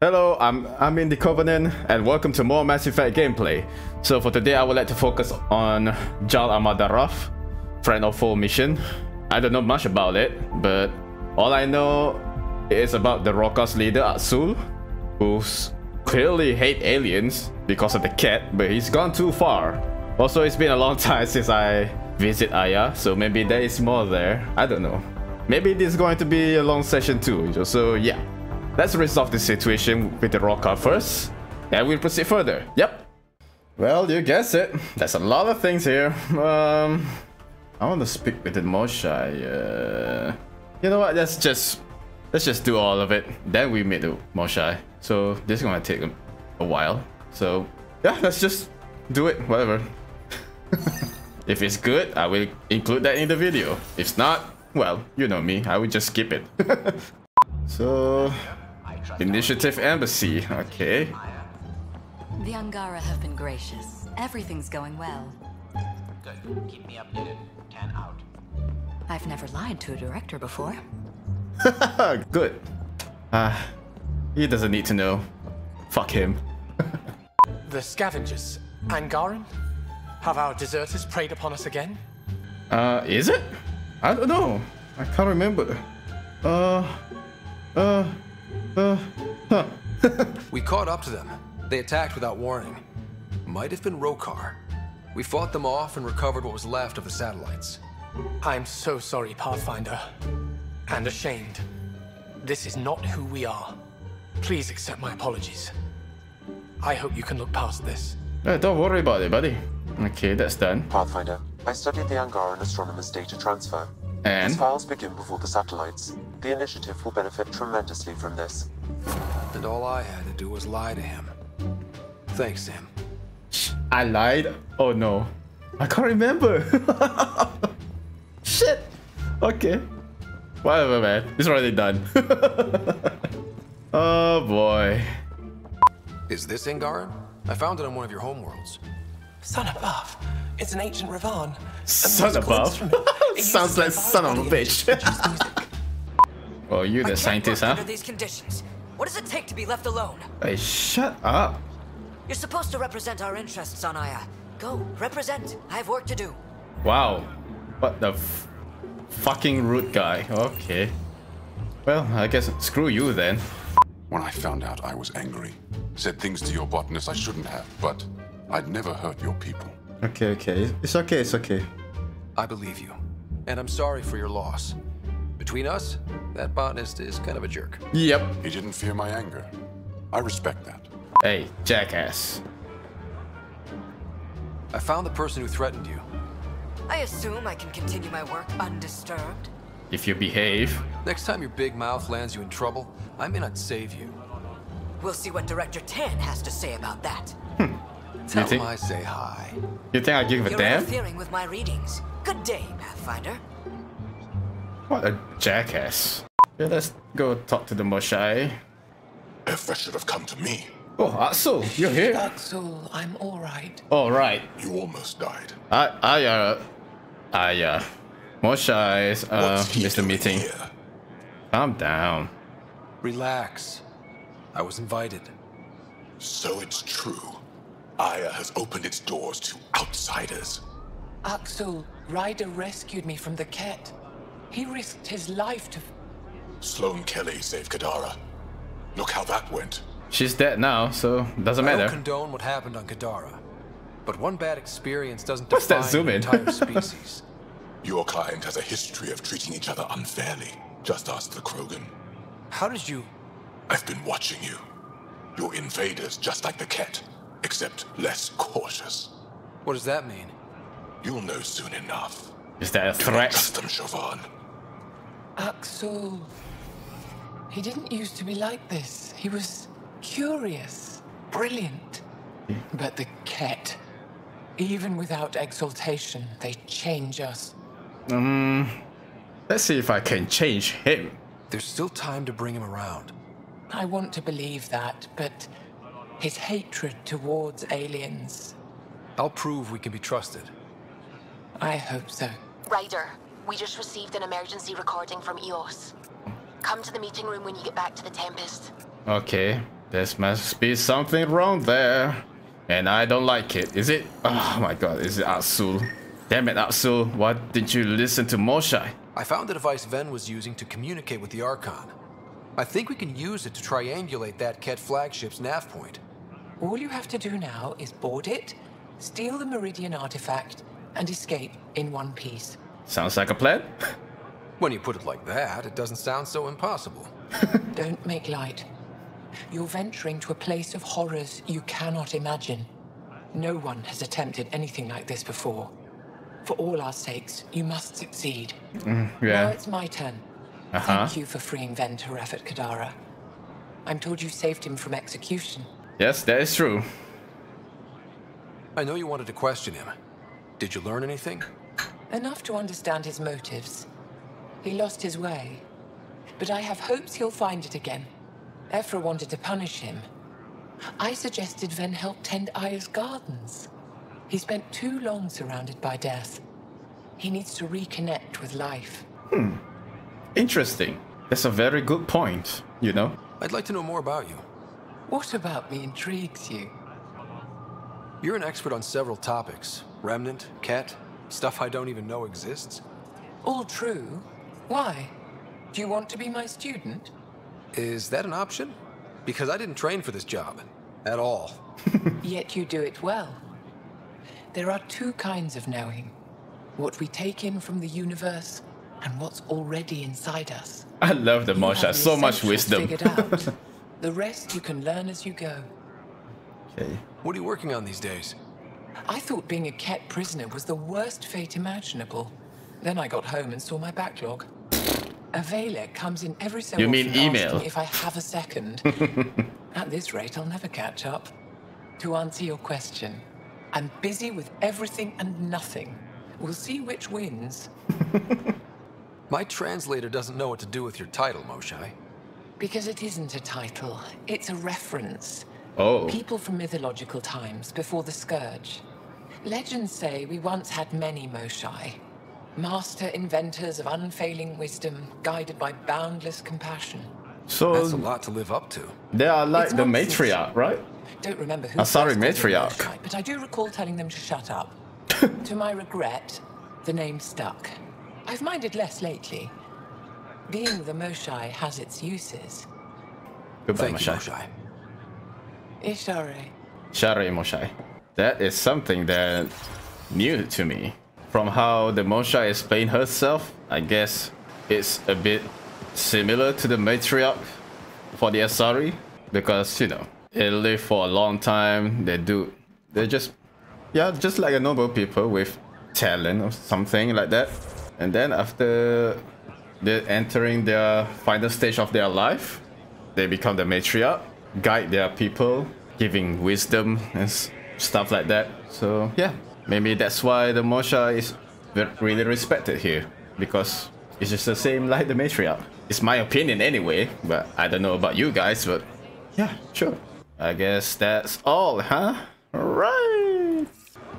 Hello, I'm Amin Thy Kovenant, and welcome to more Mass Effect gameplay. So for today, I would like to focus on Jaal Ama Darav, Friend of Foe mission. I don't know much about it, but all I know is about the Roekaar's leader Akksul, who's clearly hate aliens because of the Kett, but he's gone too far. Also, it's been a long time since I visit Aya, so maybe there is more there. I don't know. Maybe this is going to be a long session too. So yeah. Let's resolve the situation with the Roekaar first, and we'll proceed further. Yep. Well, you guess it. There's a lot of things here. Um, I want to speak with the Moshae. Uh, you know what? Let's just let's just do all of it. Then we meet the Moshae. So this is gonna take a while. So yeah, let's just do it. Whatever. if it's good, I will include that in the video. If not, well, you know me. I will just skip it. so Initiative Embassy, okay. The Angara have been gracious. Everything's going well. Good. Keep me updated. Tann out. I've never lied to a director before. Good. Ah, uh, he doesn't need to know. Fuck him. the scavengers, Angaran? Have our deserters preyed upon us again? Uh, is it? I don't know. I can't remember. Uh, uh, uh, huh. we caught up to them. They attacked without warning. Might have been Roekaar. We fought them off and recovered what was left of the satellites. I'm so sorry, Pathfinder. And ashamed. This is not who we are. Please accept my apologies. I hope you can look past this. don't worry about it, buddy. Okay, that's done. Pathfinder, I studied the Angaran astronomer's data transfer. And? As files begin before the satellites, the initiative will benefit tremendously from this. And all I had to do was lie to him. Thanks, Sam. I lied? Oh no. I can't remember. Shit. Okay. Whatever, man. It's already done. oh boy. Is this Angaran? I found it on one of your homeworlds. Son above. It's an ancient Ravan. Son above? Sounds like son of a bitch. Well, you're the scientist, huh? Under these conditions. What does it take to be left alone? Hey, shut up. You're supposed to represent our interests on Aya. Go, represent. I have work to do. Wow. What the fucking rude guy. Okay. Well, I guess screw you then. When I found out, I was angry. Said things to your botanist I shouldn't have, but I'd never hurt your people. Okay, okay. It's okay, it's okay. I believe you. And I'm sorry for your loss. Between us, that botanist is kind of a jerk. Yep. He didn't fear my anger. I respect that. Hey, jackass. I found the person who threatened you. I assume I can continue my work undisturbed? If you behave. Next time your big mouth lands you in trouble, I may not save you. We'll see what Director Tann has to say about that. Hmm. Tell him I say hi. You think I give a You're damn? interfering with my readings. Good day, Pathfinder. What a jackass. Yeah, let's go talk to the Moshae. If should have come to me. Oh, Akksul, you're here. Akksul, I'm all right. All right. You almost died. I, I, uh, I, uh, Moshae, uh, Mr. Meeting. Here? Calm down. Relax. I was invited. So it's true. Aya has opened its doors to outsiders. Akksul, Ryder rescued me from the Kett. He risked his life to... Sloane Kelly saved Kadara. Look how that went. She's dead now, so doesn't matter. I don't condone what happened on Kadara. But one bad experience doesn't What's define that zoom in? entire species. Your kind has a history of treating each other unfairly. Just ask the Krogan. How did you... I've been watching you. You're invaders just like the Kett except less cautious. What does that mean? You'll know soon enough. Is that a threat? Trust them, Chauvin. Akksul. He didn't used to be like this. He was curious, brilliant. But the Kett, even without exaltation, they change us. Um, let's see if I can change him. There's still time to bring him around. I want to believe that, but his hatred towards aliens. I'll prove we can be trusted. I hope so. Ryder, we just received an emergency recording from EOS. Come to the meeting room when you get back to the Tempest. Okay. There must be something wrong there. And I don't like it. Is it? Oh my god, is it Akksul? Damn it, Akksul. Why didn't you listen to Moshae? I found the device Ven was using to communicate with the Archon. I think we can use it to triangulate that Kett flagship's nav point. All you have to do now is board it, steal the Meridian artifact, and escape in one piece. Sounds like a plan. When you put it like that, it doesn't sound so impossible. Don't make light. You're venturing to a place of horrors you cannot imagine. No one has attempted anything like this before. For all our sakes, you must succeed. Mm, yeah. Now it's my turn. Uh-huh. Thank you for freeing Ven Teref Kadara. I'm told you saved him from execution. Yes, that is true. I know you wanted to question him. Did you learn anything? Enough to understand his motives. He lost his way. But I have hopes he'll find it again. Evfra wanted to punish him. I suggested Ven help tend Aya's gardens. He spent too long surrounded by death. He needs to reconnect with life. Hmm. Interesting. That's a very good point, you know? I'd like to know more about you. What about me intrigues you? You're an expert on several topics. Remnant, Kett, stuff I don't even know exists. All true. Why? Do you want to be my student? Is that an option? Because I didn't train for this job. At all. Yet you do it well. There are two kinds of knowing. What we take in from the universe, and what's already inside us. I love the You Moshae. So much essentials wisdom. figured out. the rest you can learn as you go. okay. What are you working on these days? I thought being a Kett prisoner was the worst fate imaginable. Then I got home and saw my backlog. A Avela comes in every so You often mean email? asking if I have a second. At this rate, I'll never catch up. To answer your question, I'm busy with everything and nothing. We'll see which wins. My translator doesn't know what to do with your title, Moshae. Because it isn't a title, it's a reference. Oh. People from mythological times, before the Scourge. Legends say we once had many Moshae. Master inventors of unfailing wisdom, guided by boundless compassion. So That's a lot to live up to. they are like It's the nonsense. matriarch, right? Don't remember who. Sorry, first matriarch. Moshae, but I do recall telling them to shut up. to my regret, the name stuck. I've minded less lately. Being the Moshae has its uses. Goodbye, Thank you, Moshae. Moshae. Eh, Ishare. Shari Moshae. That is something that new to me. From how the Moshae explained herself, I guess it's a bit similar to the matriarch for the Asari because you know they live for a long time. They do, they're just yeah, just like a noble people with talent or something like that. And then after they're entering their final stage of their life, they become the matriarch, guide their people, giving wisdom and stuff like that. So yeah, maybe that's why the Moshae is really respected here because it's just the same like the matriarch. It's my opinion anyway, but I don't know about you guys. But yeah, sure. I guess that's all, huh? Alright.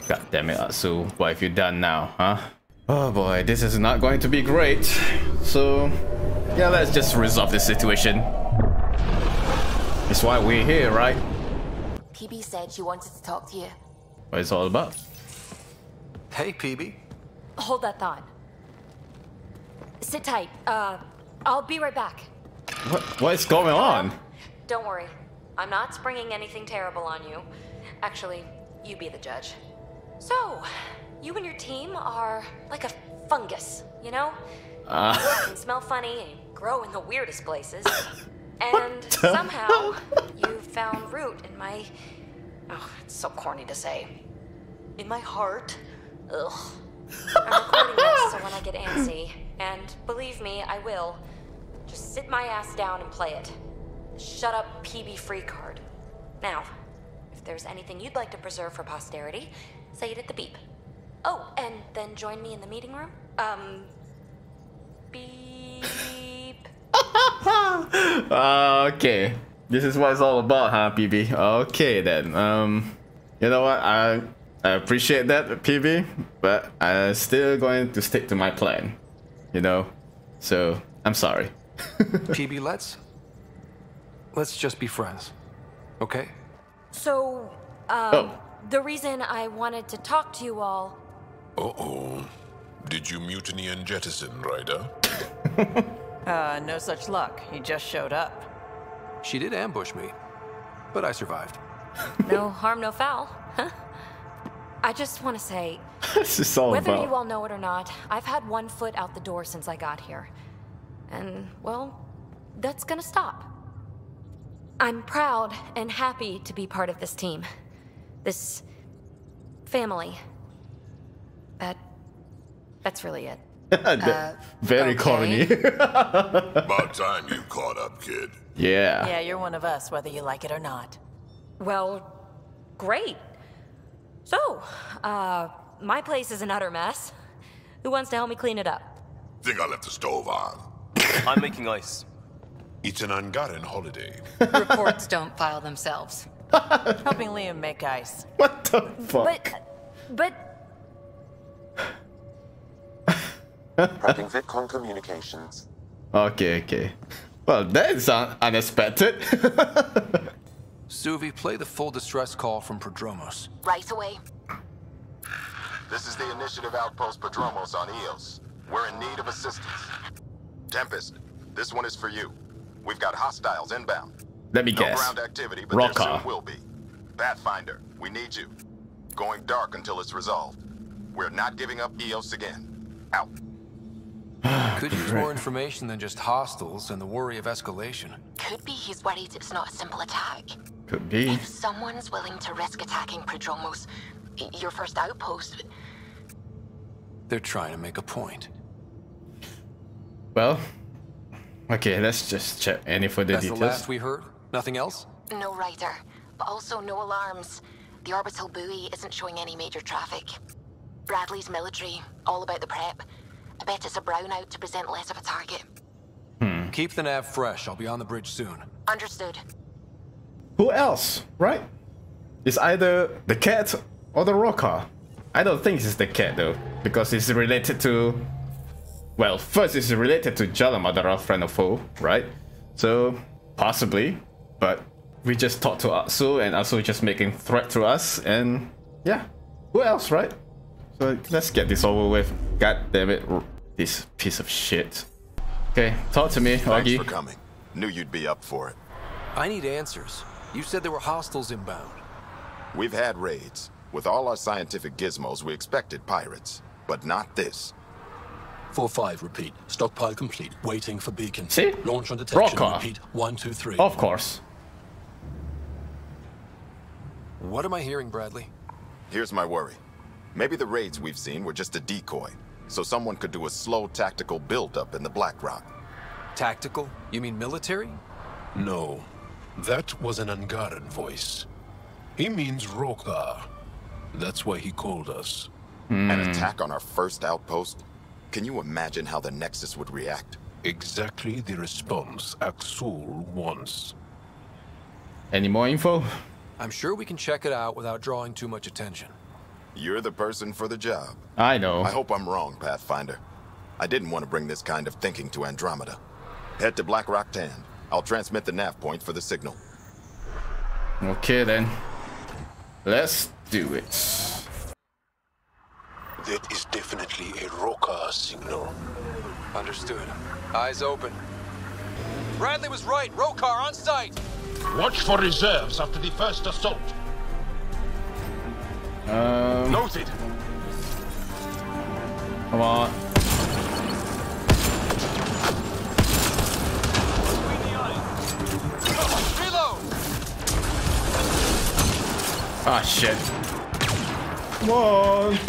God damn it, Akksul. What have you done now, huh? Oh boy, this is not going to be great. So, yeah, let's just resolve this situation. It's why we're here, right? Peebee said she wanted to talk to you. What is all about. Hey, Peebee. Hold that thought. Sit tight. Uh, I'll be right back. What, what is going on? Don't worry. I'm not springing anything terrible on you. Actually, you be the judge. So, you and your team are like a fungus, you know? Uh, You can smell funny and grow in the weirdest places. And somehow, you found root in my. Oh, it's so corny to say. In my heart. Ugh. I'm recording this so when I get antsy, and believe me, I will, just sit my ass down and play it. Shut up, Peebee free card. Now, if there's anything you'd like to preserve for posterity, say it at the beep. Oh, and then join me in the meeting room? Um. Beep. Uh, okay. This is what it's all about, huh, Peebee? Okay then. Um, you know what? I I appreciate that, Peebee, but I'm still going to stick to my plan. You know, so I'm sorry. Peebee, let's. Let's just be friends. Okay. So, um, Oh. the reason I wanted to talk to you all. Uh-oh. Did you mutiny and jettison, Ryder? Uh, no such luck. He just showed up. She did ambush me, but I survived. no harm, no foul. Huh? I just want to say, this is all whether about. you all know it or not, I've had one foot out the door since I got here. And, well, that's gonna stop. I'm proud and happy to be part of this team. This family. That. That's really it. That- Very corny. About time you caught up, kid. yeah. Yeah, you're one of us, whether you like it or not. Well, great. So, uh, my place is an utter mess. Who wants to help me clean it up? Think I left the stove on. I'm making ice. It's an Ungotten holiday. Reports don't file themselves. Helping Liam make ice. What the fuck? But, but Prepping VidCon communications. Okay, okay. Well, that is un- unexpected. Suvi, play the full distress call from Prodromos. right away. This is the Initiative Outpost Prodromos on Eos. We're in need of assistance. Tempest, this one is for you. We've got hostiles inbound. Let me no guess. ground activity, but there soon will be. Pathfinder, we need you. Going dark until it's resolved. We're not giving up Eos again. Out. Could use more information than just hostiles and the worry of escalation. Could be he's worried it's not a simple attack. Could be. If someone's willing to risk attacking Prodromos, your first outpost, They're trying to make a point. Well, okay, let's just check any further That's the details. last we heard? Nothing else? no rider, but also no alarms. The orbital buoy isn't showing any major traffic. Bradley's military, all about the prep. I bet it's a brownout to present less of a target. Hmm. Keep the nav fresh. I'll be on the bridge soon. Understood. Who else, right? It's either the Kett or the Roekaar. I don't think it's the Kett though, because it's related to. Well, first it's related to Jaal Ama Darav, friend of foe, right? So possibly, but we just talked to Akksul, and Akksul just making threat to us, and yeah, who else, right? So let's get this over with. God damn it, r- this piece of shit. Okay, talk to me, Thanks Augie. for coming. Knew you'd be up for it. I need answers. You said there were hostiles inbound. We've had raids. With all our scientific gizmos, we expected pirates. But not this. 4-5, repeat. Stockpile complete. Waiting for beacon. See? Launch on detection. Roekaar. Repeat. One, two, three. Of course. What am I hearing, Bradley? Here's my worry. Maybe the raids we've seen were just a decoy, so someone could do a slow tactical buildup in the Black Rock. Tactical? You mean military? No. That was an Angaran voice. He means Roekaar. That's why he called us. An hmm. attack on our first outpost? Can you imagine how the Nexus would react? Exactly the response Akksul wants. Any more info? I'm sure we can check it out without drawing too much attention. You're the person for the job. I know. I hope I'm wrong, Pathfinder. I didn't want to bring this kind of thinking to Andromeda. Head to Black Rock Tand. I'll transmit the nav point for the signal. Okay then. Let's do it. That is definitely a Roekaar signal. Understood. Eyes open. Bradley was right. Roekaar on site. Watch for reserves after the first assault. Um, Noted. come on. Ah shit. Come on.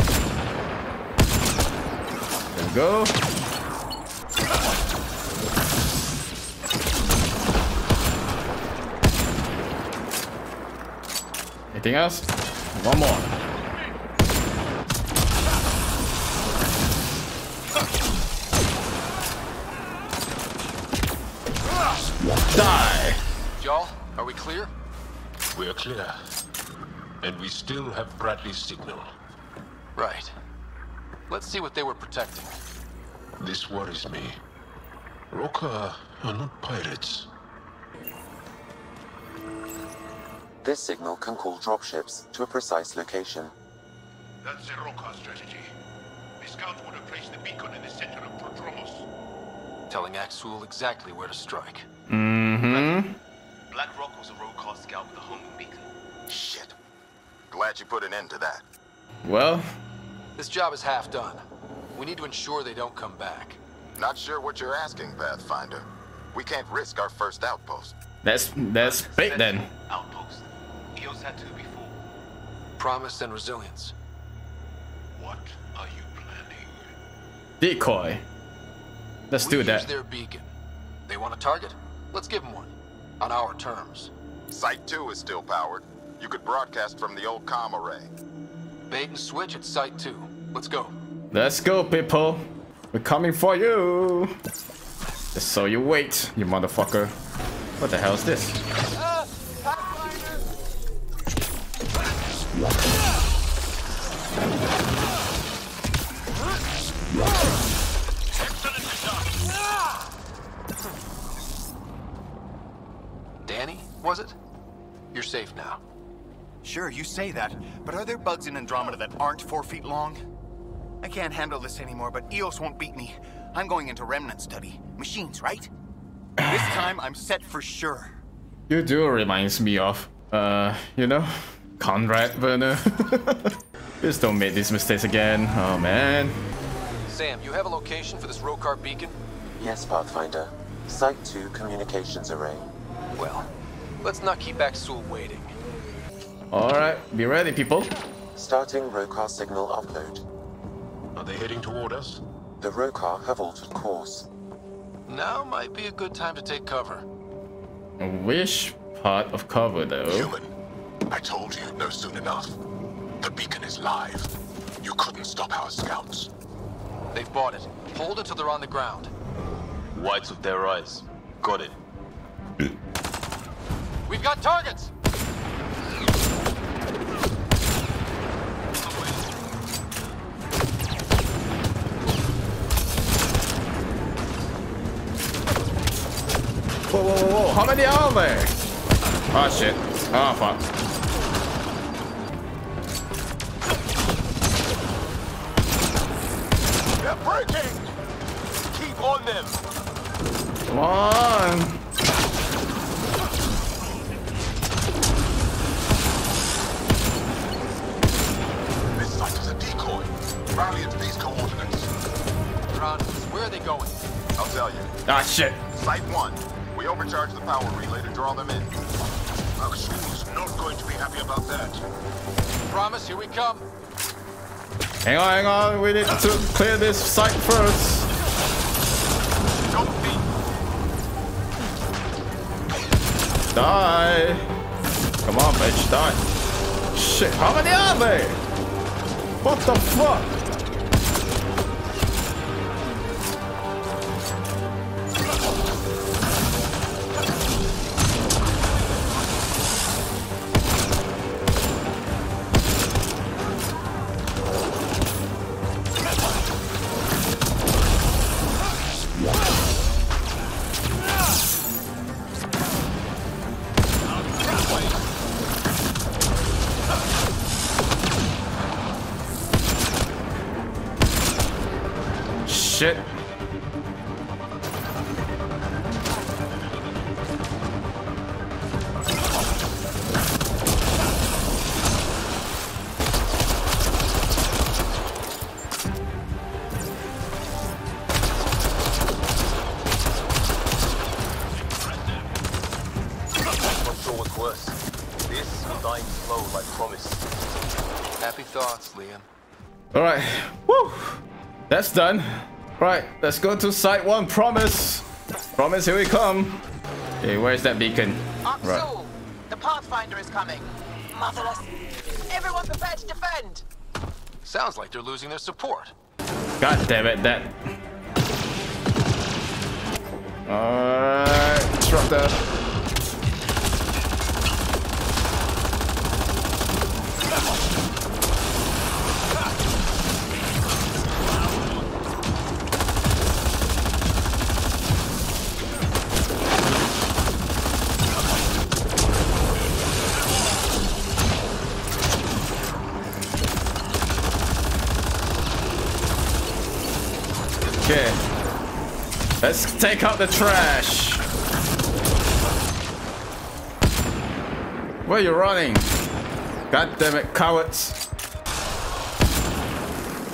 There we go. Anything else? One more. We're clear. And we still have Bradley's signal. Right. Let's see what they were protecting. This worries me. Roekaar are not pirates. This signal can call dropships to a precise location. That's the Roekaar strategy. The scouts would have placed the beacon in the center of Prodromos. Telling Akksul exactly where to strike. Mm-hmm. Black Rock was a Roekaar scout with a homing beacon. Shit. Glad you put an end to that. Well, This job is half done. We need to ensure they don't come back. Not sure what you're asking, Pathfinder. We can't risk our first outpost. that's that's big then. Outpost. Eos had two before. Promise and resilience. What are you planning? Decoy. Let's we do use that. their beacon. They want a target? Let's give them one. On our terms. Site 2 is still powered. You could broadcast from the old comm array. Bait and switch at Site 2. Let's go. Let's go, people. We're coming for you. Just so you wait, you motherfucker. What the hell is this? Danny, was it? You're safe now. Sure, you say that, but are there bugs in Andromeda that aren't four feet long? I can't handle this anymore, but Eos won't beat me. I'm going into remnant study. Machines, right? this time, I'm set for sure. You do reminds me of, uh, you know, Conrad Werner. Just don't make these mistakes again. Oh man. Sam, you have a location for this Roekaar beacon? Yes, Pathfinder. Site 2 communications array. Well, let's not keep Akksul waiting. Alright, be ready, people. Starting Roekaar signal upload. Are they heading toward us? The Roekaar have altered course. Now might be a good time to take cover. Which part of cover though? Human, I told you no soon enough. The beacon is live. You couldn't stop our scouts. They've bought it. Hold it till they're on the ground. Whites of their eyes. Got it. We've got targets! Whoa, whoa, whoa, whoa. How many are there? Oh shit. Oh fuck. They're breaking! Keep on them! Come on. Rally at these coordinates. Ron, where are they going? I'll tell you. Ah shit. Site 1. We overcharge the power relay to draw them in. Akksul's not going to be happy about that. Promise, here we come. Hang on, hang on. We need to clear this site first. Die. Come on, bitch. Die. Shit. How many are they? What the fuck? Right. Let's go to site one. Promise. Promise. Here we come. Okay. Where's that beacon? Right. The Pathfinder is coming. Motherless. Everyone prepared to defend. Sounds like they're losing their support. God damn it. That. Alright. Disruptor. Let's take out the trash. Where are you running? God damn it, cowards.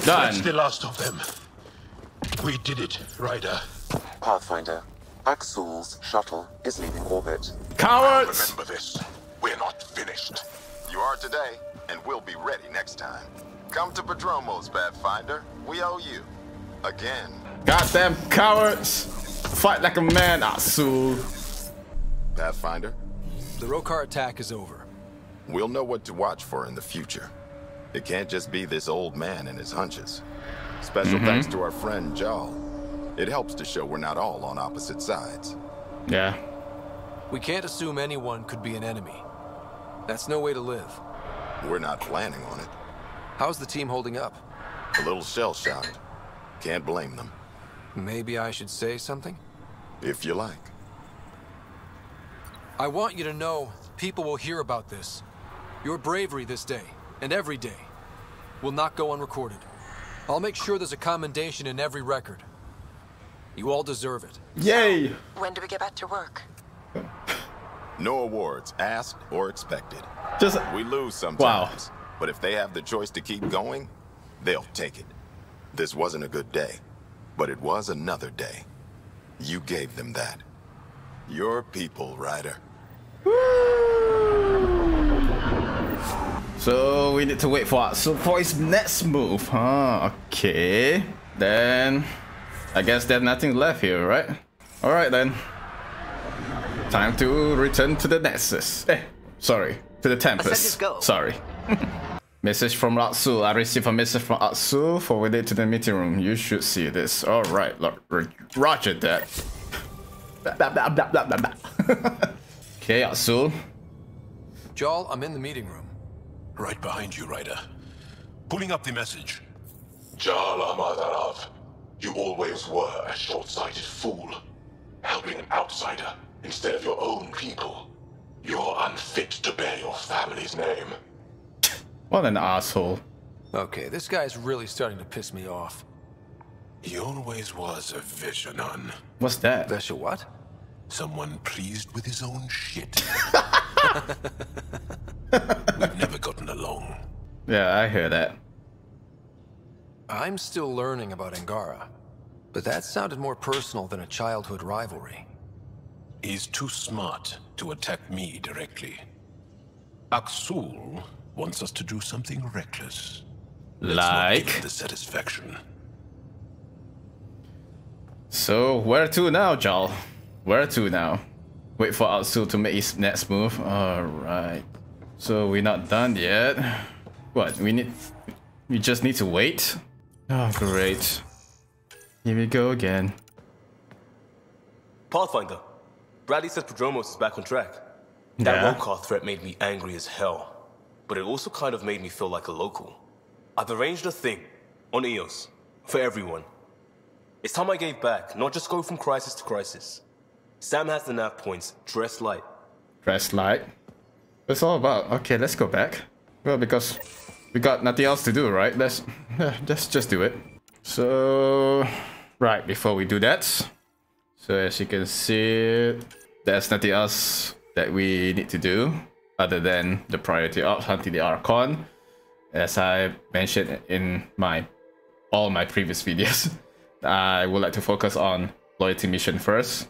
Done. That's the last of them. We did it, Ryder. Pathfinder, Akksul's shuttle is leaving orbit. Cowards! Remember this. We're not finished. You are today, and we'll be ready next time. Come to Prodromos, Pathfinder. We owe you. Again. Goddamn cowards! Fight like a man, Akksul. Pathfinder, The Roekaar attack is over. we'll know what to watch for in the future. It can't just be this old man and his hunches. Special Mhm. thanks to our friend Jaal. It helps to show we're not all on opposite sides. Yeah. We can't assume anyone could be an enemy. That's no way to live. We're not planning on it. How's the team holding up? A little shell-shocked. Can't blame them. Maybe I should say something? If you like. I want you to know people will hear about this. Your bravery this day, and every day, will not go unrecorded. I'll make sure there's a commendation in every record. You all deserve it. Yay! When do we get back to work? No awards, asked or expected. Just we lose sometimes. Wow. But if they have the choice to keep going, they'll take it. This wasn't a good day, but it was another day. You gave them that. Your people, Ryder. So we need to wait for so for his next move, huh? Okay. Then I guess there's nothing left here, right? Alright then. Time to return to the Nexus. Eh, sorry. To the Tempest. Sorry. message from Akksul. I received a message from Akksul forwarded to the meeting room. You should see this. Alright, lo- ro- roger that. Okay, Akksul. Jaal, I'm in the meeting room. Right behind you, Ryder. Pulling up the message. Jaal Ama Darav, you always were a short-sighted fool. Helping an outsider instead of your own people. You're unfit to bear your family's name. What an asshole. Okay, this guy's really starting to piss me off. He always was a Vishanon. What's that? Vesha what? Someone pleased with his own shit. We've never gotten along. Yeah, I hear that. I'm still learning about Angara, but that sounded more personal than a childhood rivalry. He's too smart to attack me directly. Akksul wants us to do something reckless. Let's Like? the satisfaction. So where to now, Jaal? Where to now? Wait for Akksul to make his next move. Alright. So we're not done yet. What? We need we just need to wait? Oh great. Here we go again. Pathfinder, Bradley says Prodromos is back on track. That Yeah. Roekaar threat made me angry as hell, but it also kind of made me feel like a local. I've arranged a thing on EOS for everyone. It's time I gave back, not just go from crisis to crisis. Sam has the nav points, dress light. Dress light. That's all about. Okay, let's go back. Well, because we got nothing else to do, right? Let's let's just do it. So, right before we do that, so as you can see, there's nothing else that we need to do other than the priority of hunting the Archon. As I mentioned in my all my previous videos, I would like to focus on loyalty mission first,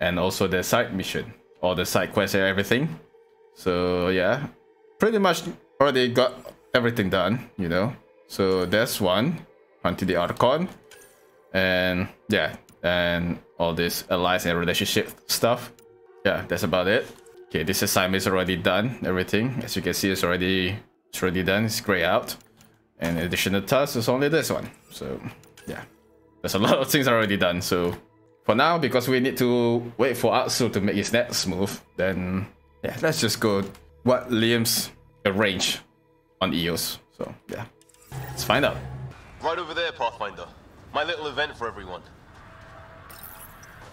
and also the side mission or the side quest and everything. So yeah, pretty much already got everything done, you know. So that's one, hunting the Archon, and yeah, and all this alliance and relationship stuff. Yeah, that's about it. Okay, this assignment is already done. Everything, as you can see, is already it's already done. It's grayed out, and additional task is only this one. So yeah, there's a lot of things already done. So for now, because we need to wait for Akksul to make his next smooth, then yeah, let's just go what Liam's arranged on EOS. So yeah, let's find out. Right over there, Pathfinder. My little event for everyone.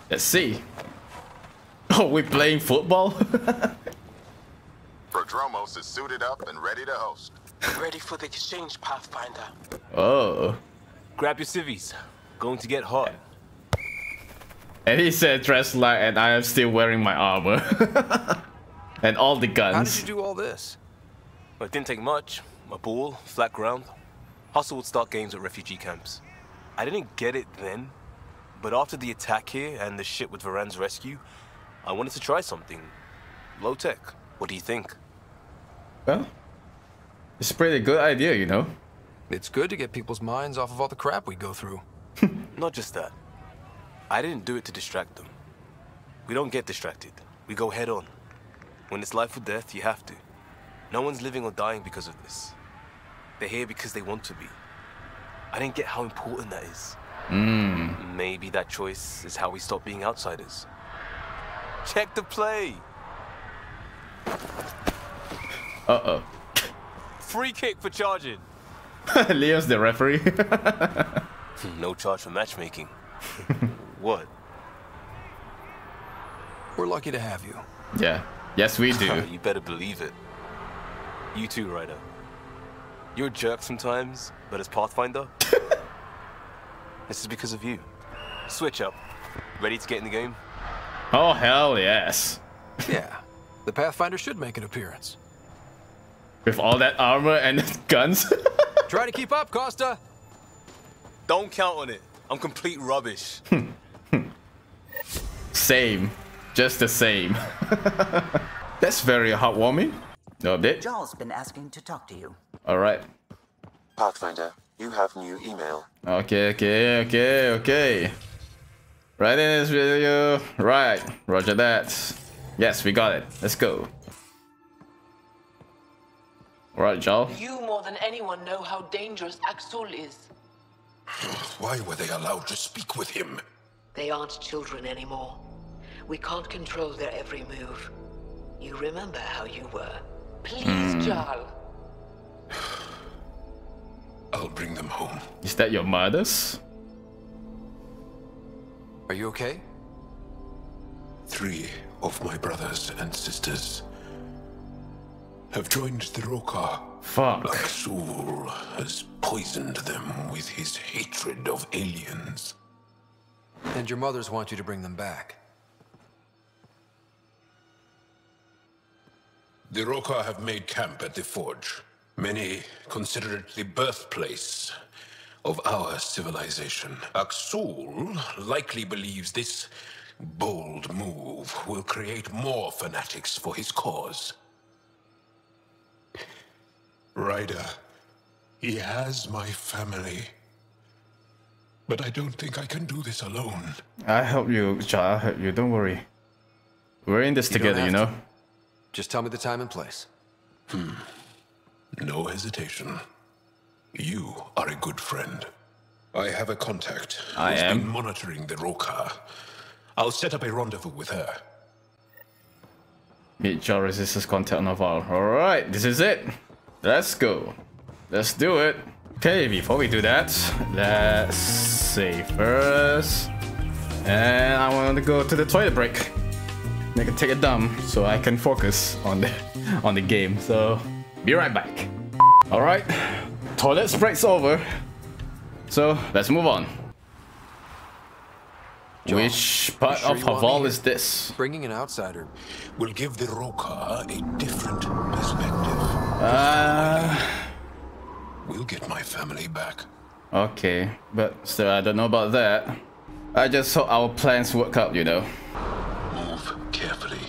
Let's see. Oh, we're playing football? Prodromos is suited up and ready to host. Ready for the exchange, Pathfinder. oh. Grab your civvies. Going to get hot. And he said dress light and I am still wearing my armor. and all the guns. How did you do all this? Well, it didn't take much. A ball, flat ground. Hustle would start games at refugee camps. I didn't get it then, but after the attack here and the shit with Varan's rescue, I wanted to try something. Low tech. What do you think? Well, it's a pretty good idea, you know. It's good to get people's minds off of all the crap we go through. Not just that. I didn't do it to distract them. We don't get distracted. We go head on. When it's life or death, you have to. No one's living or dying because of this. They're here because they want to be. I didn't get how important that is. Mm. Maybe that choice is how we stop being outsiders. Check the play. Uh-oh. Free kick for charging. Leo's the referee. no charge for matchmaking. what? We're lucky to have you. Yeah. Yes, we do. you better believe it. You too, Ryder. You're a jerk sometimes, but as Pathfinder, this is because of you. Switch up. Ready to get in the game? Oh, hell yes. yeah. The Pathfinder should make an appearance. With all that armor and guns? Try to keep up, Kosta. Don't count on it. I'm complete rubbish. same. Just the same. That's very heartwarming. No update? Jaal's been asking to talk to you. Alright. Pathfinder, you have new email. Okay, okay, okay, okay. Right in this video. Right. Roger that. Yes, we got it. Let's go. Alright, Jaal. You more than anyone know how dangerous Akksul is. Why were they allowed to speak with him? They aren't children anymore. We can't control their every move. You remember how you were. Please, Hmm. Jaal. I'll bring them home. Is that your mother's? Are you okay? Three of my brothers and sisters have joined the Roekaar. Fuck. Akksul has poisoned them with his hatred of aliens. And your mothers want you to bring them back. The Roekaar have made camp at the Forge. Many consider it the birthplace of our civilization. Akksul likely believes this bold move will create more fanatics for his cause. Ryder, he has my family. But I don't think I can do this alone. I help you, Jaal. I help you. Don't worry. We're in this You together, you have know? Just tell me the time and place. Hmm. No hesitation. You are a good friend. I have a contact I who's am. been monitoring the Roekaar. I'll set up a rendezvous with her. Meet Jaal Resistance contact Naval. Alright, this is it. Let's go. Let's do it. Okay, before we do that, let's save first. And I want to go to the toilet break. I can take a dump so I can focus on the on the game. So be right back. Alright. Toilet break's over. So let's move on. Which part sure of Havarl is this? Bringing an outsider will give the Roekaar a different perspective. Uh, We'll get my family back. okay, but still, I don't know about that. I just hope our plans work out, you know. Move carefully.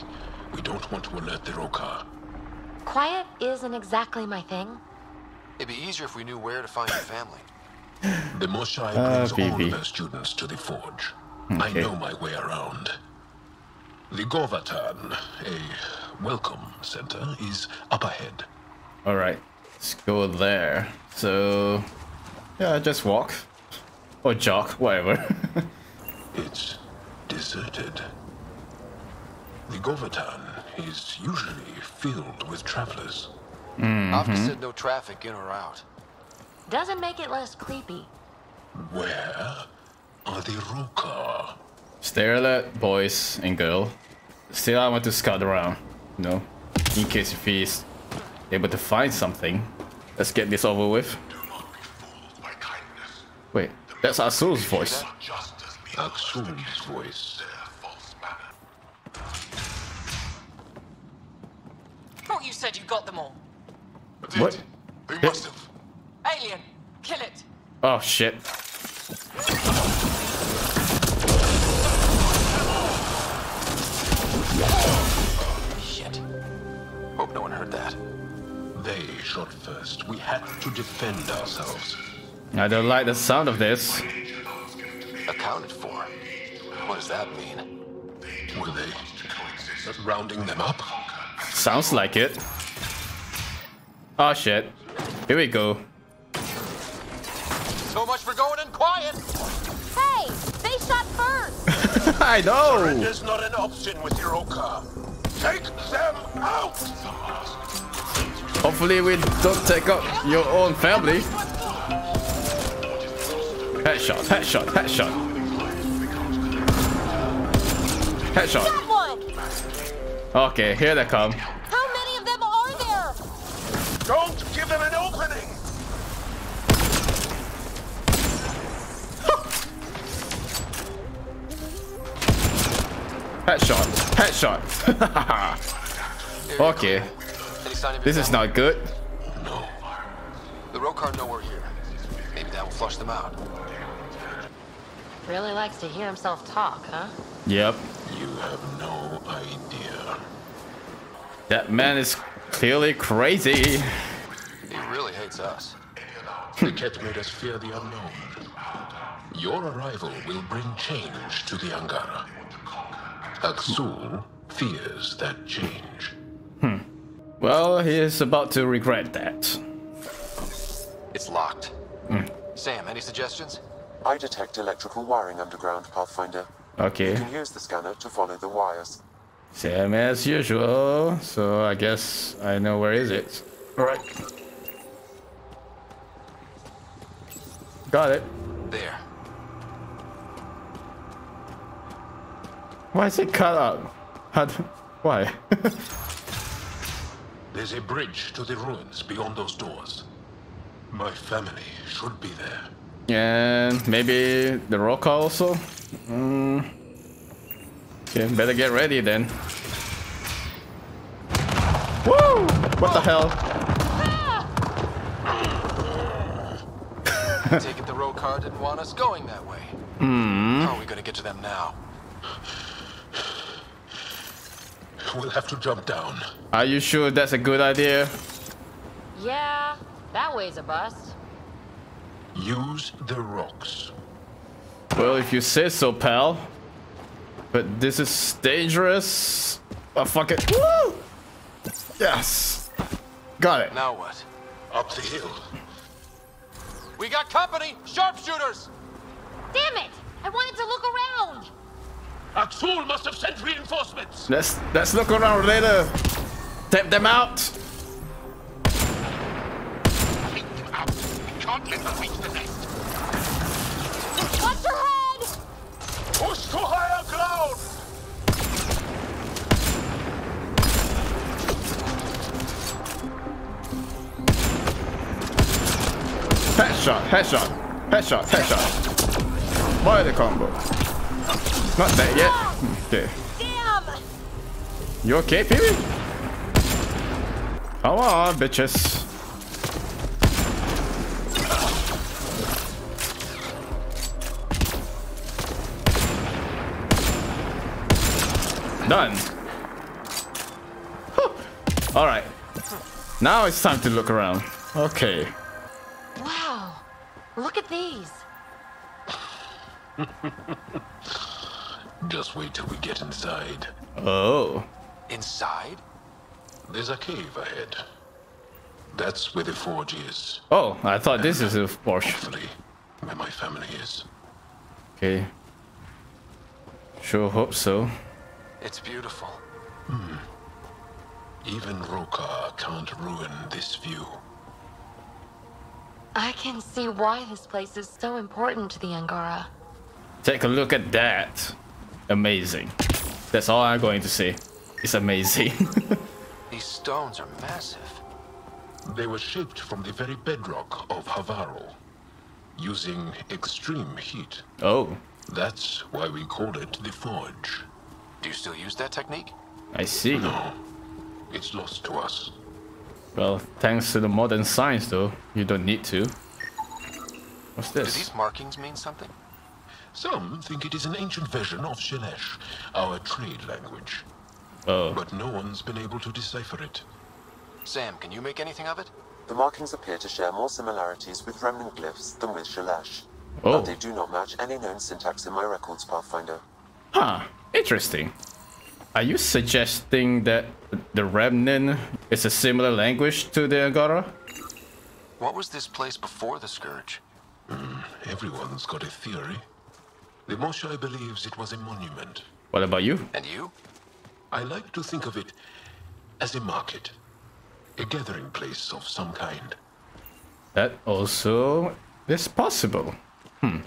We don't want to alert the Roekaar. Quiet isn't exactly my thing. It'd be easier if we knew where to find your family. The Moshae Ah, brings all Vivi. of her students to the Forge. I know my way around. The Govatan, a welcome center, is up ahead. Alright, let's go there. So, yeah, just walk. Or jog, whatever. It's deserted. The Govatan is usually filled with travelers. Often Mhm. said no traffic in or out. Doesn't make it less creepy. Where are the Roekaar? Stay alert, boys and girl. Still, I want to scout around, you know, in case if he's able to find something. Let's get this over with. Wait, That's Akksul's voice. Akksul's voice. Thought you said you got them all. What? They must have. Alien, kill it. Oh shit. Oh shit. Hope no one heard that. They shot first. We had to defend ourselves. I don't like the sound of this. Accounted for. What does that mean? Were they rounding them up? Sounds like it. Oh shit. Here we go. So much for going in quiet. Hey, they shot first. I know. Surrender's not an option with Hiroka. Take them out! Hopefully we don't take up your own family. Headshot, headshot, headshot. Headshot. Someone! Okay, here they come. How many of them are there? Don't give them an opening! Headshot, headshot. okay, Any sign this is not good. The Roekaar nowhere here. Maybe that will flush them out. Really likes to hear himself talk, huh? Yep, You have no idea. that man is clearly crazy. He really hates us. The kett made us fear the unknown. Your arrival will bring change to the Angara. Akksul fears that change. Hmm. Well, he is about to regret that. It's locked. Hmm. Sam, any suggestions? I detect electrical wiring underground, Pathfinder. Okay. You Okay, can use the scanner to follow the wires. Same as usual. So I guess I know where is it. Alright. Got it. There. Why is it cut out? How why? There's a bridge to the ruins beyond those doors. My family should be there. and maybe the rock also? Mm. Okay, better get ready then. Woo! What the hell? Take it the Roekaar didn't want us going that way. Hmm. How are we gonna get to them now? We'll have to jump down. Are you sure that's a good idea? Yeah, that way's a bust. Use the rocks. Well, if you say so, pal. But this is dangerous. Oh, fuck it. Woo! Yes. Got it. Now what? Up the hill. We got company! Sharpshooters! Damn it! I wanted to look around. Akksul must have sent reinforcements. Let's let's look around later. Tap them out. Can't let them reach the nest. Push to higher ground. Headshot, headshot, headshot, headshot. Why the combo? Not that yet. Hmm, okay. Damn! You okay, Pee Come on, bitches. Done. All right. Now it's time to look around. Okay. Wow. Look at these. Just wait till we get inside. Oh. Inside? There's a cave ahead. That's where the forge is. Oh, I thought this is a Porsche. Hopefully, where my family is. Okay. Sure hope so. It's beautiful. Hmm. Even Roekaar can't ruin this view. I can see why this place is so important to the Angara. Take a look at that. Amazing. That's all I'm going to say. It's amazing. These stones are massive. They were shaped from the very bedrock of Havarl. using extreme heat. Oh. That's why we call it the Forge. Do you still use that technique? I see. No. It's lost to us. Well, thanks to the modern science, though, you don't need to. What's this? Do these markings mean something? Some think it is an ancient version of Shelesh, our trade language. Oh. But no one's been able to decipher it. Sam, can you make anything of it? The markings appear to share more similarities with remnant glyphs than with Shelesh. Oh. But they do not match any known syntax in my records, Pathfinder. Huh. Interesting. Are you suggesting that the Remnant is a similar language to the Angara? What was this place before the Scourge? Hmm, everyone's got a theory. The Moshae believes it was a monument. What about you? And you? I like to think of it as a market. A gathering place of some kind. That also is possible. Hmm.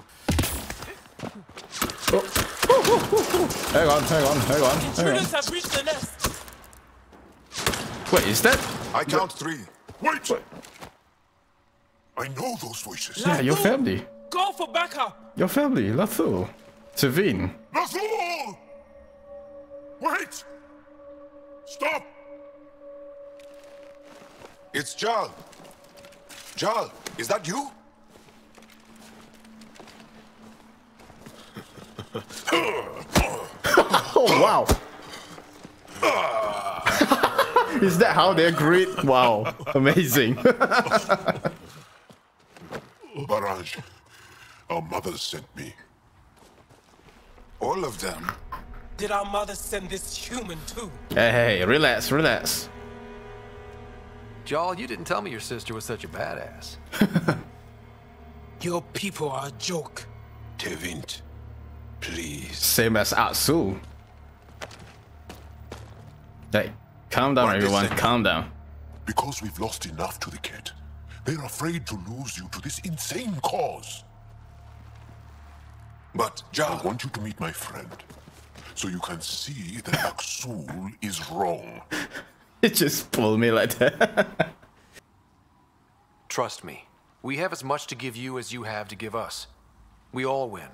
Hang on, hang on, hang on, hang on. Intruders have reached the nest. Wait, is that? I count three. Wait! I know those voices. Yeah, your family. Go for backup. Your family, Lathul. Savine. Lathul! Wait! Stop! It's Jaal. Jaal, is that you? oh, wow. Is that how they greet? Wow, amazing. Barrage, our mother sent me. All of them? Did our mother send this human too? hey, hey, relax, relax. Jaal, you didn't tell me your sister was such a badass. Your people are a joke. Tevint, please. Same as Atsu. Hey, calm down, Why everyone. Calm down. Because we've lost enough to the kett. They're afraid to lose you to this insane cause. But, Jaal, I want you to meet my friend. So you can see that Akksul is wrong. It just pulled me like that. Trust me, we have as much to give you as you have to give us. We all win.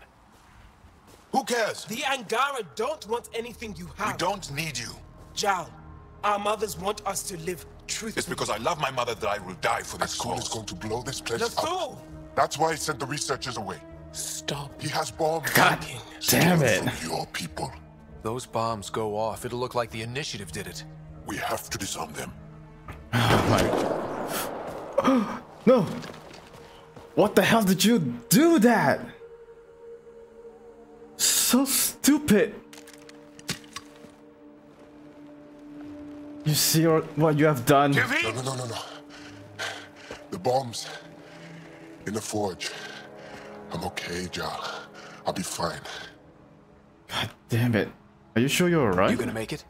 Who cares? The Angara don't want anything you have. We don't need you. Jaal, our mothers want us to live truthfully. It's because I love my mother that I will die for this Akksul is going to blow this place Lathul! up. That's why he sent the researchers away. Stop. He has bombs. God damn it. From your people. Those bombs go off, it'll look like the initiative did it. We have to disarm them. no. What the hell did you do that? So stupid. You see what you have done? No, no, no, no, no. The bombs in the forge. I'm okay, Jaal. I'll be fine. God damn it. Are you sure you're alright? You gonna make it?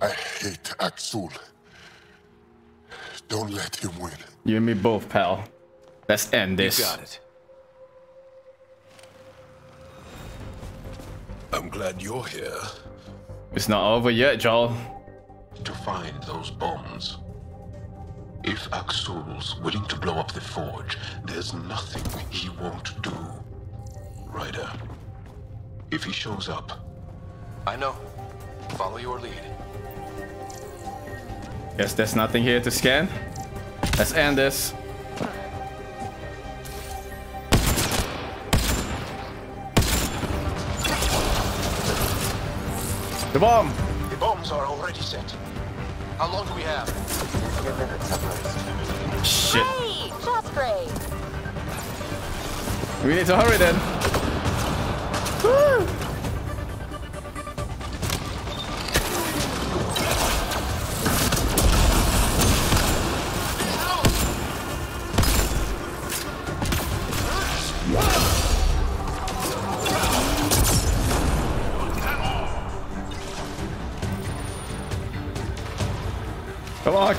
I hate Akksul. Don't let him win. You and me both, pal. Let's end this. You got it. I'm glad you're here It's not over yet, Jaal. to find those bombs. If Akksul's willing to blow up the forge, there's nothing he won't do. Ryder, if he shows up, I know. Follow your lead. Guess there's nothing here to scan. Let's end this. The bomb! The bombs are already set. How long do we have? Shit. Hey, just great. We need to hurry then. Woo!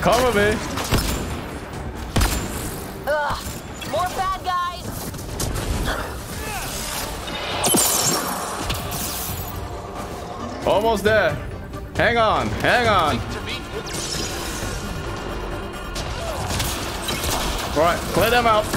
Cover me. Ugh, more bad guys. Almost there. Hang on, hang on. Alright, clear them out.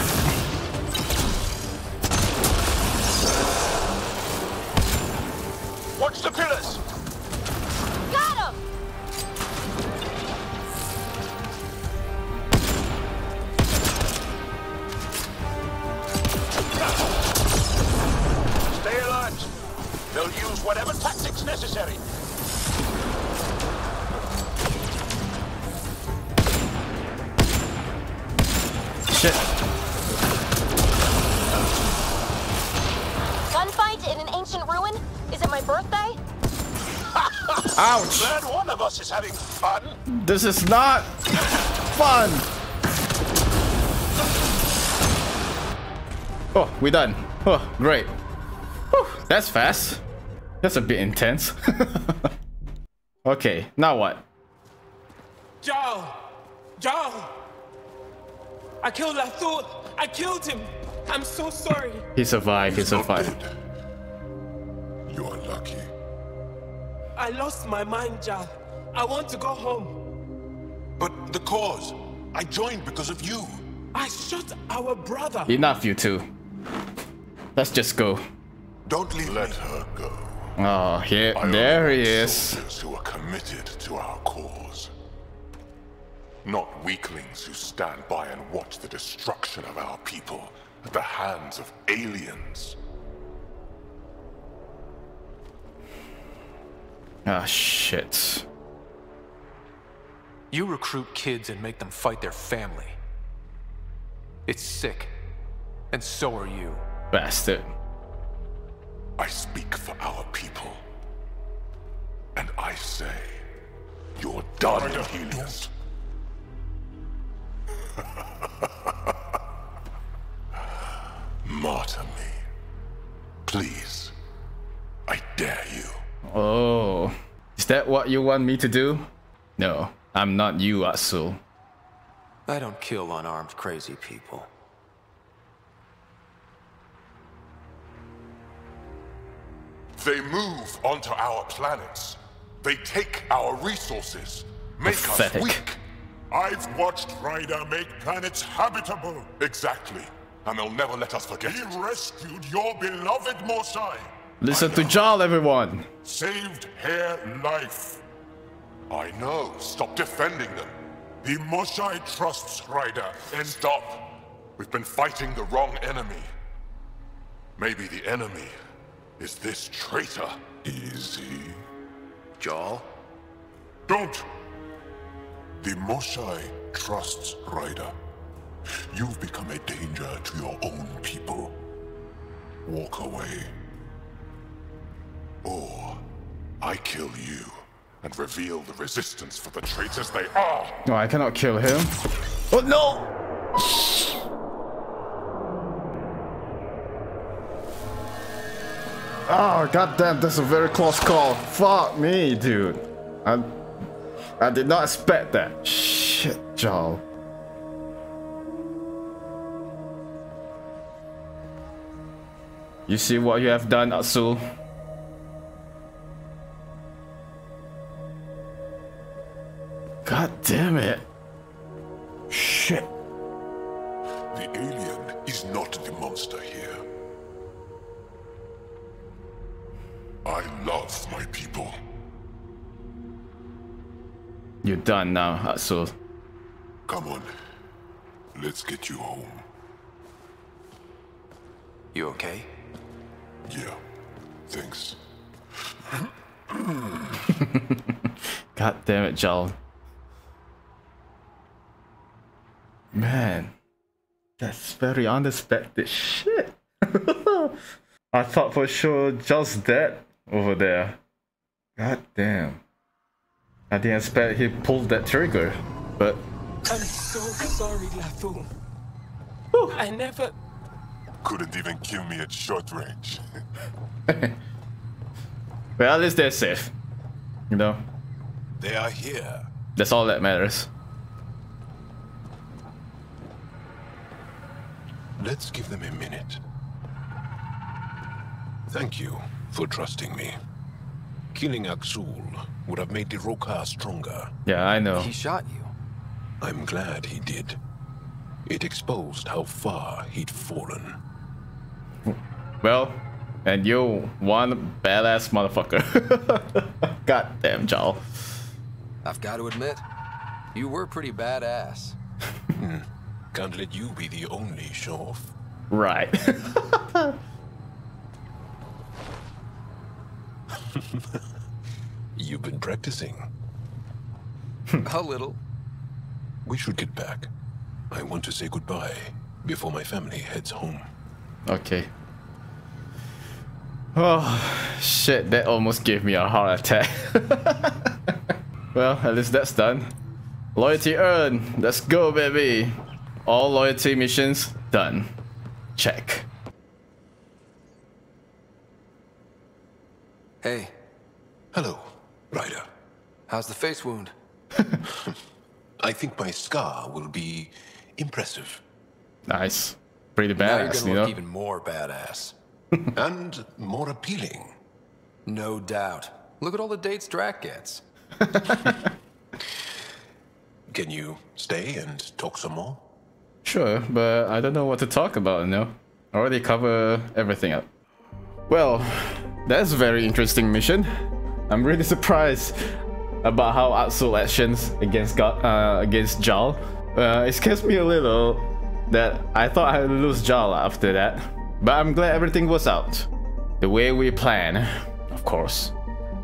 Having fun. This is not fun. Oh, we done. Oh, great. Whew, that's fast. That's a bit intense. okay, now what? Jaal! Jaal! I killed Lathul! I killed him! I'm so sorry! He survived, he survived. You are lucky. I lost my mind, Jaal. I want to go home. But the cause, I joined because of you. I shot our brother! Enough, you two. Let's just go. Don't leave Let her go. Oh, here, I there only he want is. Soldiers who are committed to our cause. Not weaklings who stand by and watch the destruction of our people at the hands of aliens. Ah, shit. You recruit kids and make them fight their family. It's sick. And so are you. Bastard. I speak for our people. And I say, you're done, Helios. Martyr me. Please. I dare you. Oh. Is that what you want me to do? No, I'm not you, Akksul. I don't kill unarmed crazy people. They move onto our planets. They take our resources, make Pathetic. us weak. I've watched Ryder make planets habitable. Exactly. And they'll never let us forget He rescued your beloved Moshae. Listen to Jaal, everyone. Saved her life. I know. Stop defending them. The Moshae trusts Ryder. And stop. We've been fighting the wrong enemy. Maybe the enemy is this traitor. Easy. Jaal? Don't! The Moshae trusts Ryder. You've become a danger to your own people. Walk away. Or I kill you and reveal the resistance for the traitors they are. No, I cannot kill him. Oh no! Oh goddamn, that's a very close call. Fuck me, dude. I, I did not expect that. Shit, Jaal. You see what you have done, Akksul? Damn it. Shit. The alien is not the monster here. I love my people. You're done now, Akksul. Come on. Let's get you home. You okay? Yeah. Thanks. God damn it, Jaal. Man, that's very unexpected shit. I thought for sure just dead over there. God damn. I didn't expect he pulled that trigger, but I'm so sorry, Lathul. I never. Couldn't even kill me at short range. well, at least they're safe. You know, They are here. that's all that matters. Let's give them a minute. Thank you for trusting me. Killing Akksul would have made the Roekaar stronger. Yeah, I know. He shot you. I'm glad he did. It exposed how far he'd fallen. Well, and you one badass motherfucker. God damn, Jaal. I've got to admit, you were pretty badass. Hmm. Can't let you be the only show off. Right. You've been practicing. A little. We should get back. I want to say goodbye before my family heads home. Okay. Oh, shit, that almost gave me a heart attack. well, at least that's done. Loyalty earned. Let's go, baby. All loyalty missions done. Check. Hey. Hello, Ryder. How's the face wound? I think my scar will be impressive. Nice. Pretty Now you're badass, gonna you look know? even more badass. and more appealing. No doubt. Look at all the dates Drack gets. Can you stay and talk some more? Sure, but I don't know what to talk about, you know? I already cover everything up. Well, that's a very interesting mission. I'm really surprised about how Akksul actions against God, uh, against Jaal. Uh, it scares me a little that I thought I'd lose Jaal after that. But I'm glad everything was out. The way we plan, of course.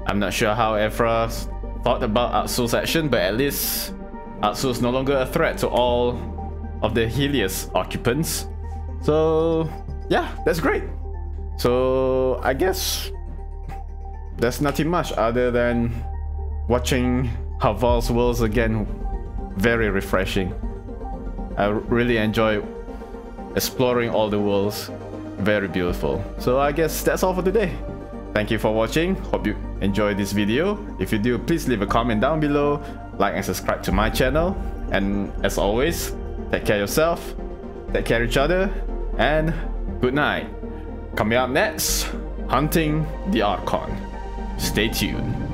I'm not sure how Evfra thought about Akksul's action, but at least Akksul's no longer a threat to all of the Heleus occupants. So, yeah, that's great. So, I guess there's nothing much other than watching Havarl's worlds again. Very refreshing. I really enjoy exploring all the worlds. Very beautiful. So I guess that's all for today. Thank you for watching. Hope you enjoyed this video. If you do, please leave a comment down below, like and subscribe to my channel. And as always, take care of yourself, take care of each other, and good night. Coming up next, Hunting the Archon. Stay tuned.